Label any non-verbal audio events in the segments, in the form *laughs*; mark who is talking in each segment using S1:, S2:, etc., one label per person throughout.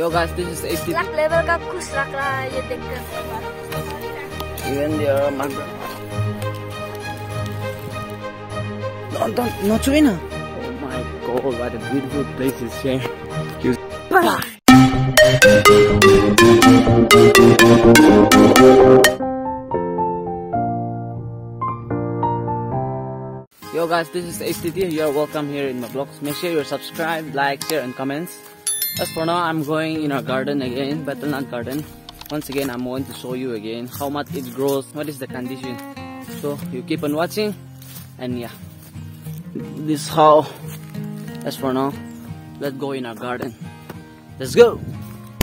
S1: Yo guys, this is 80.
S2: Lakh level का खुश रख रहा है ये देखकर
S1: Even they are my Don't, don't, not China. Oh my god, what a beautiful place is here. You Yo guys, this is HTT. You are welcome here in my vlogs. Make sure you subscribe, like, share, and comments. As for now, I'm going in our garden again, Battlenut Garden. Once again, I'm going to show you again how much it grows, what is the condition. So you keep on watching, and yeah, this how. As for now, let's go in our garden. Let's go.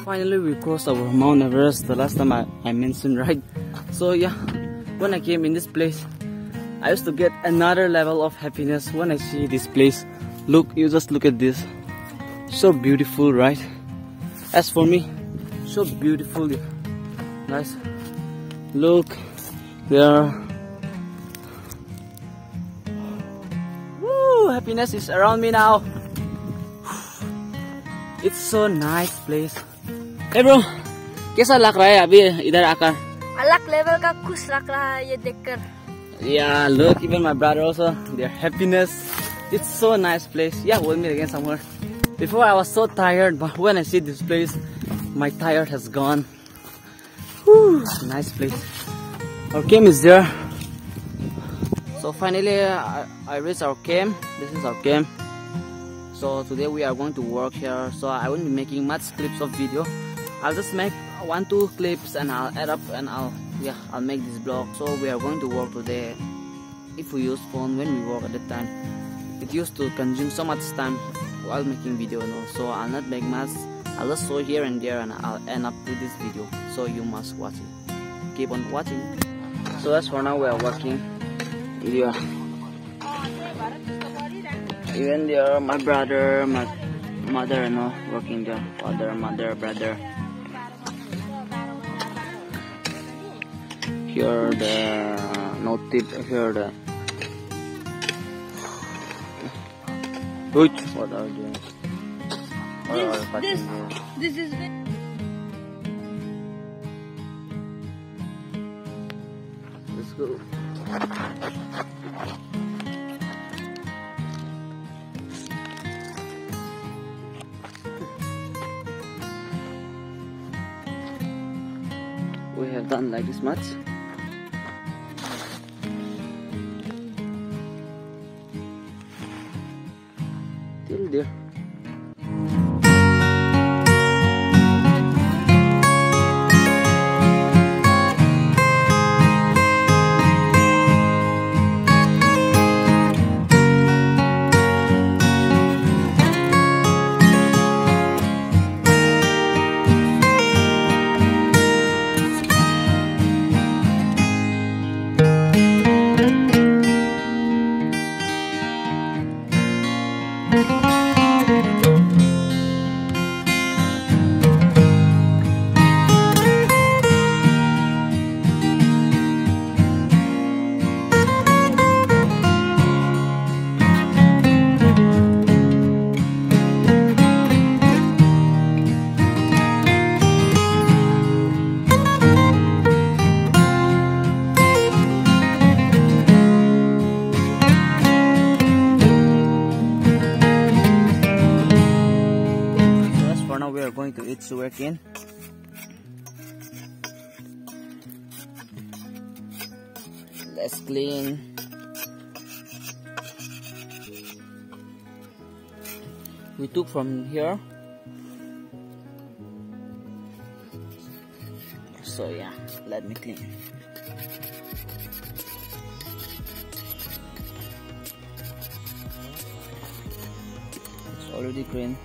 S1: Finally, we crossed our Mount Everest. The last time I, I mentioned, *laughs* right? So yeah, when I came in this place, I used to get another level of happiness when I see this place. Look, you just look at this So beautiful, right? As for me, so beautiful. Nice. Look, there. Woo! Happiness is around me now. It's so nice place. Hey bro, कैसा लग रहा है अभी इधर आकर?
S2: अलग level का खुश रख रहा है ये देखकर
S1: Yeah, look, even my brother also, their happiness. It's so nice place. Yeah, we'll meet again somewhere. Before I was so tired, but when I see this place, my tired has gone. Whew, nice place. Our camp is there. So finally, I, I reached our camp. This is our camp. So today we are going to work here. So I won't be making much clips of video. I'll just make one two clips and I'll add up and I'll yeah I'll make this blog. So we are going to work today. If we use phone when we work at the time, it used to consume so much time while making video. No, so I'll not make much. I'll just show here and there and I'll end up with this video. So you must watch it. Keep on watching. So as for now we are working. Yeah. Even there, my brother, my mother, you know, working there. Father, mother, brother. Here the notif, here the. Which? What are you doing? What are you cutting here?
S2: this is
S1: Let's go. We have done like this much. So to. Let's clean. We took from here. So yeah, let me clean. It's already clean.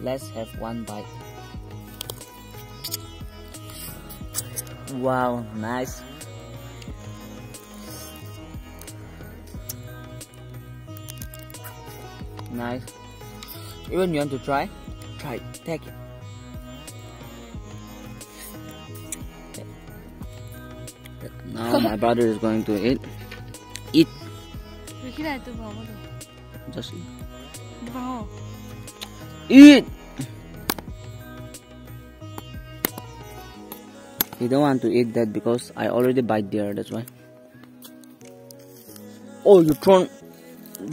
S1: Let's have one bite. Wow, nice. Nice. Even you want to try? Try, take it. Now *laughs* my brother is going to eat. Eat. Just eat. Eat! You don't want to eat that because I already bite there, that's why. Oh, you thrown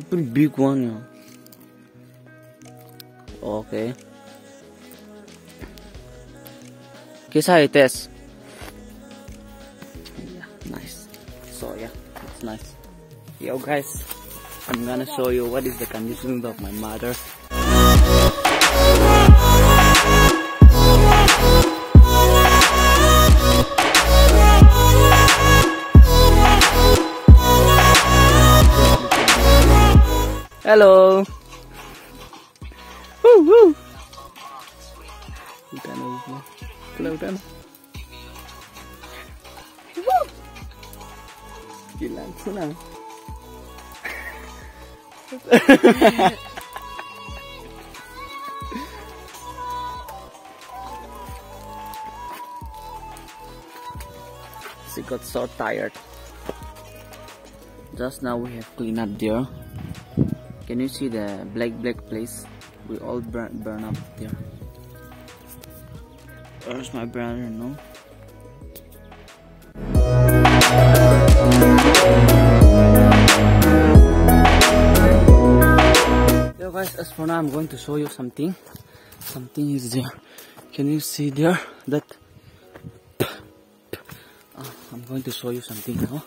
S1: pretty big one, yeah. Okay. Guess how it is. Yeah, nice. So yeah, it's nice. Yo guys, I'm gonna show you what is the condition of my mother. Hello. Woo woo. Udah udah udah udah Woo! gila *laughs* senang she got so tired. Just now we have cleaned up there can you see the black black place we all burn, burn up there where's my brother no Yo guys, as for now I'm going to show you something. Something is there. Can you see there that Ah, I'm going to show you something now.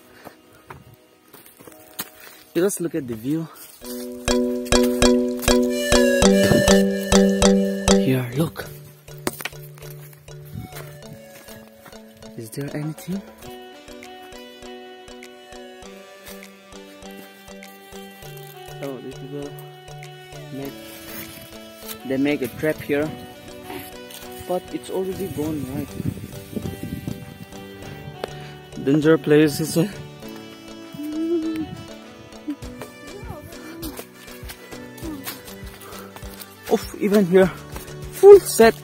S1: Just look at the view. Here, look. Is there anything? Oh, these people make they make a trap here, but it's already gone, right? Danger place is? Oof, even here, full set.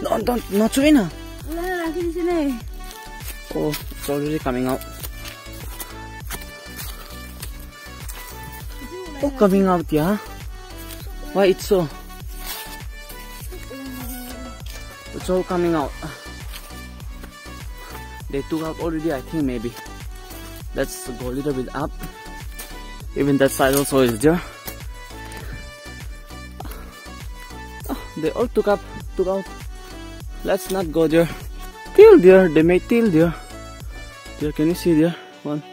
S1: No, don't, not
S2: di sini.
S1: Oh, it's already coming out. Oh, coming out, yeah? Why it's so? It's all coming out. They took out already, I think, maybe Let's go a little bit up. Even that side also is there. Oh, they all took up, took out. Let's not go there. Till there, they made till there. There, can you see there? One.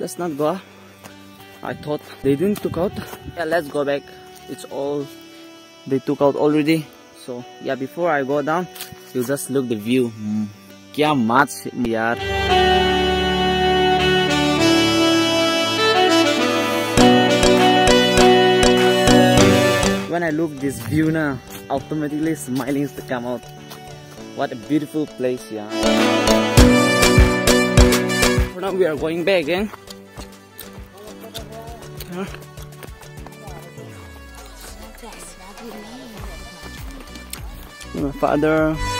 S1: Let's not go. up. I thought they didn't took out. Yeah, let's go back. It's all they took out already. So yeah, before I go down, you just look the view. Hmm. क्या माच यार when I look this view now, automatically smiling to come out. What a beautiful place, yeah. Now, we are going back again. Huh? My father.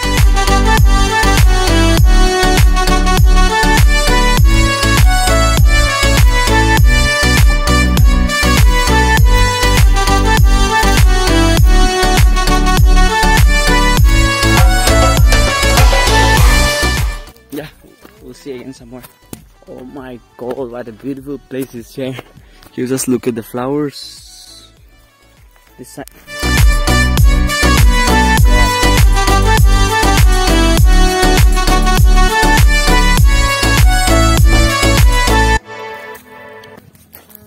S1: Beautiful places here. You just look at the flowers. This side.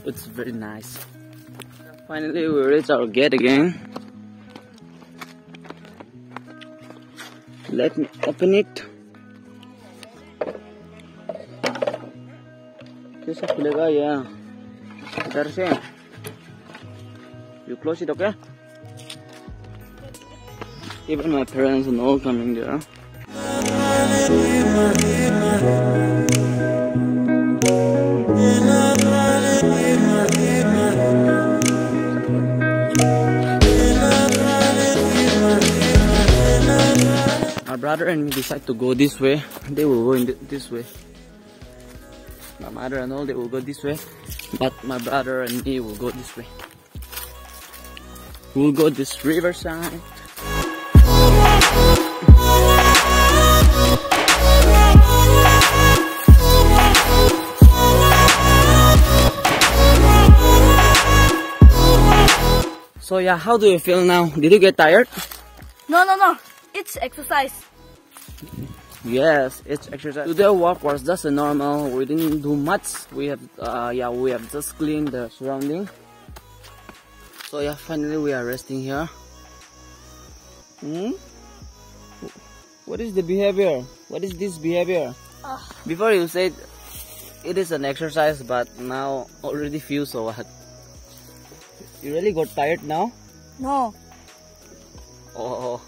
S1: It's very nice. Finally, we reach our gate again. Let me open it. कैसे खुलेगा ये इधर से you close it okay even my parents and all coming there my brother and me decide to go this way they will go in th- this way my mother and all they will go this way but my brother and me will go this way We'll go this riverside. So yeah, how do you feel now? Did you get tired?
S2: No, no, no. It's exercise.
S1: Yes, it's exercise. Today walk was just a normal. We didn't do much. We have, uh, yeah, we have just cleaned the surrounding. So yeah, finally we are resting here. Hmm? What is the behavior? What is this behavior?
S2: Ugh.
S1: Before you said it is an exercise, but now already feel so what? You really got tired now?
S2: No.
S1: Oh,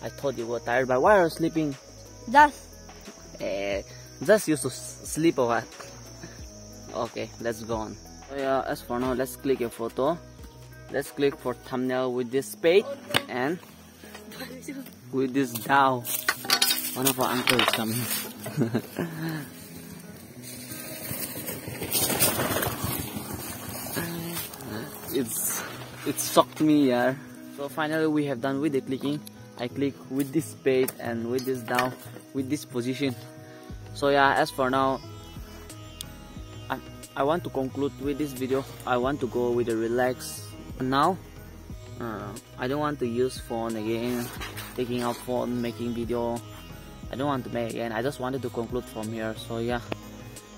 S1: I thought you were tired, but why are you sleeping?
S2: Just.
S1: Eh, just used to sleep what? Okay, let's go on. So yeah, as for now, let's click a photo. Let's click for thumbnail with this spade and with this dao. One of our uncle is coming. *laughs* it's it shocked me yeah so finally we have done with the clicking i click with this spade and with this dao with this position. So yeah as for now I, I want to conclude with this video. I want to go with a relax now. Uh, I don't want to use phone again taking out phone making video. I don't want to make again. I just wanted to conclude from here. So yeah.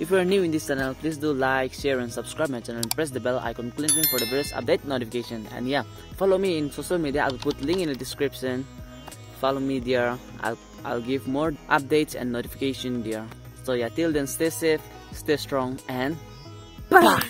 S1: If you're new in this channel please do like share and subscribe my channel and press the bell icon clicking for the various update notification. And yeah follow me in social media. I'll put link in the description follow me there. I'll, I'll give more updates and notification there. So yeah, till then, stay safe, stay strong, and bye! bye.